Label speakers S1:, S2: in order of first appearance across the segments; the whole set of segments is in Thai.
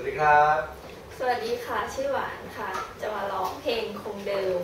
S1: สวัสดีครับ
S2: สวัสดีค่ะ ชื่อหวานค่ะ จะมาร้องเพลงคงเดิม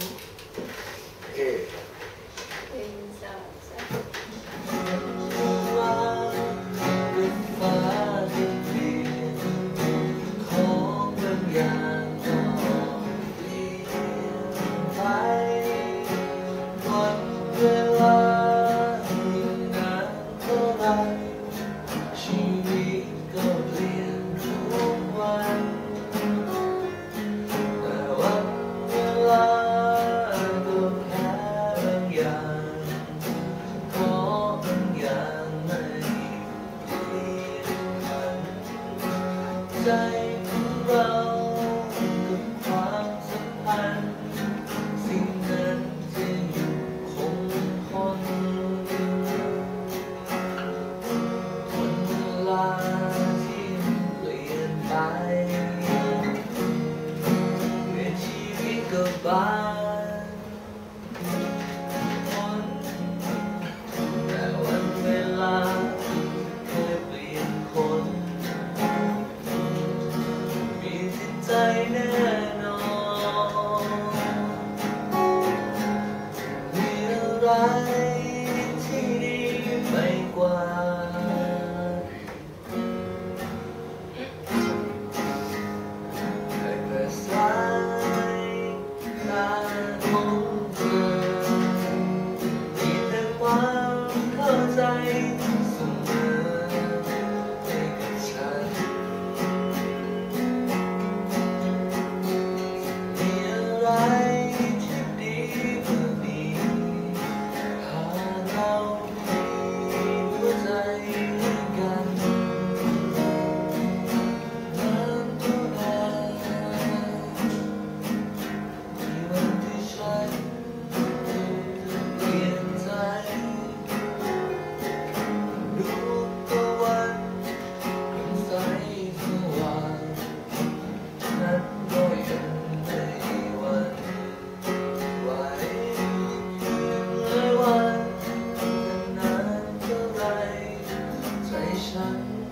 S3: ใจของเรากับความสัมพันธ์สิ่งนั้นจะอยู่คงทนทนเวลาที่เปลี่ยนไปเปลี่ยชีวิตกับบาง ไรที่ดีไปกว่า ให้เปิดสายตองเธอมีแต่ความเข้าใจ time.